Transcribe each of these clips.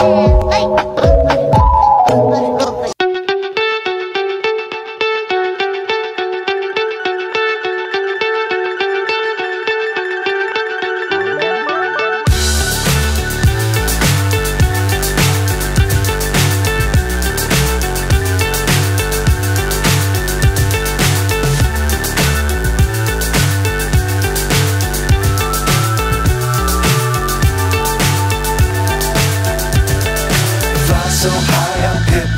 Yeah.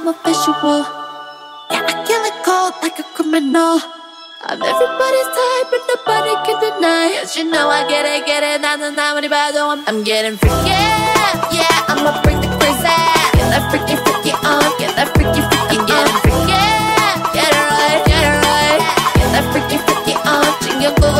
I'm a visual. Yeah, I kill it cold like a criminal. I'm everybody's type, but nobody can deny. Cause you know I get it, get it, 나는 아무리 봐도 I'm, I'm getting freaky. Yeah, I'm a freak the crazy. Get that freaky, freaky on. Get that freaky, freaky on. Getting freaky. Get it right, get it right. Get that freaky, freaky on. 챙겨 보고 다 같이.